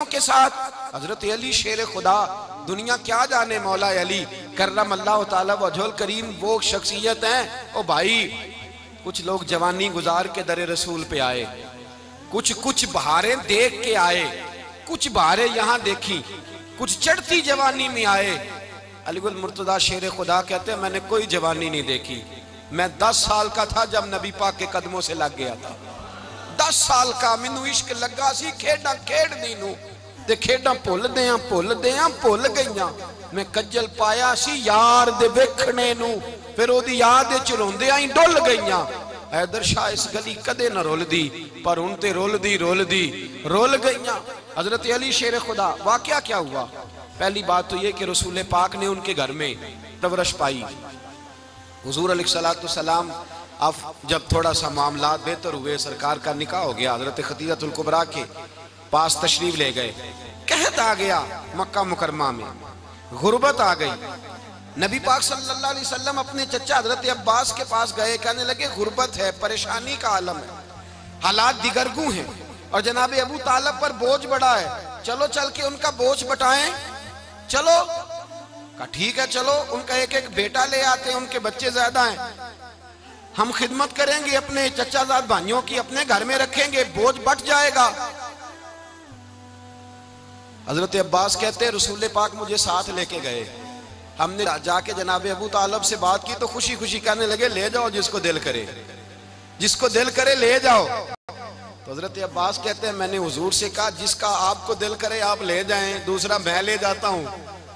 के साथ, हज़रत अली शेर खुदा, दुनिया क्या जाने मौला अली, करम अल्लाह ताला वजल करीम, वो शख्सियत हैं। ओ भाई, कुछ लोग जवानी गुजार के दर रसूल पे आए, कुछ कुछ बहारें देख के आए, कुछ बहारें यहाँ देखी, कुछ चढ़ती जवानी में आए। अलीगुल मुर्तदा शेर खुदा कहते हैं, मैंने कोई जवानी नहीं देखी। मैं दस साल का था जब नबी पाक के कदमों से लग गया था। दस साल का मैनू इश्क लगा सी, खेडा खेडनी नू। ते खेडा भुलदे आ भुलदे आ भुल गईयां मैं कज्जल पाया सी यार दे वेखने नू। फिर ओदी याद विच रोंदे आई डुल गईयां हैदर शाह इस गली कदे न रुलदी, पर हुन ते रुलदी रुलदी, रुल गईयां हज़रत अली शेर खुदा, वाकया क्या हुआ? पहली बात तो ये कि रसूल पाक ने उनके घर में तवरश पाई। हुजूर सलाम अब जब थोड़ा सा मामला बेहतर हुए, सरकार का निकाह हो गया, हज़रत खतीजतुल कुबरा के पास तशरीफ़ ले गए। कहत आ गया मक्का मुकरमा में, गुर्बत आ गई। नबी पाक सल्लल्लाहु अलैहि वसल्लम अपने चचा हज़रत अब्बास के पास गए, कहने लगे, गुर्बत है, परेशानी का आलम है। हालात दिगरगू हैं और जनाब अबू तालब पर बोझ बढ़ा है। चलो, चल के उनका बोझ बटाएँ। चलो। ठीक है, चलो। उनका एक एक बेटा ले आते हैं, उनके बच्चे ज़्यादा हैं। हम खिदमत करेंगे अपने चचाजाद भाइयों की, अपने घर में रखेंगे, बोझ बट जाएगा। हज़रत अब्बास कहते हैं, रसूल पाक मुझे साथ लेके गए। हमने जाके जनाब अबू तालब से बात की तो खुशी खुशी कहने लगे, ले जाओ जिसको दिल करे। जिसको दिल करे, ले जाओ। तो हज़रत अब्बास कहते हैं, मैंने हुजूर से कहा, जिसका आपको दिल करे, आप ले जाएँ। दूसरा मैं ले जाता हूँ।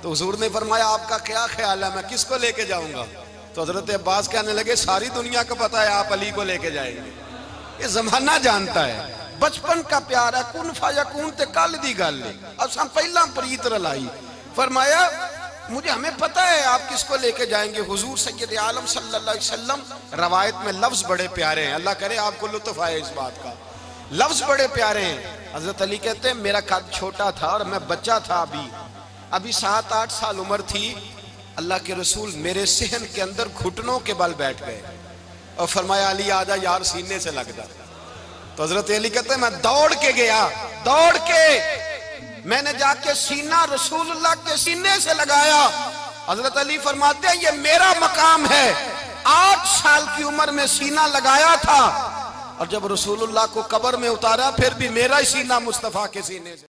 तो हुजूर ने फरमाया, आपका क्या ख्याल है? मैं किसको लेके जाऊँगा? तो हज़रत अब्बास कहने लगे, सारी दुनिया को पता है आप अली को लेके जाएँगे। ये जमाना जानता है। बचपन का प्यार है कुन फाया कून ते कल दी गल हम पहला प्रीत रलाई। फरमाया, मुझे हमें पता है आप किसको लेके जाएँगे। हुजूर सैयद आलम सल्लल्लाहु अलैहि वसल्लम रवायत में लफ्ज बड़े प्यारे हैं। अल्लाह करे आपको लुत्फ आए इस बात का। लफ्ज बड़े प्यारे हैं। हज़रत अली कहते हैं, मेरा कद छोटा था और मैं बच्चा था अभी। अभी सात आठ साल उम्र थी। अल्लाह के रसूल मेरे सहन के अंदर घुटनों के बल बैठ गए और फरमाया, अली आजा यार सीने से लग जा। तो हज़रत अली कहते मैं दौड़ के गया, दौड़ के। मैंने जाके सीना रसूलुल्लाह के सीने से लगाया। हज़रत अली फरमाते हैं, ये मेरा मकाम है। आठ साल की उम्र में सीना लगाया था और जब रसूलुल्लाह को कब्र में उतारा, फिर भी मेरा ही सीना मुस्तफ़ा के सीने से।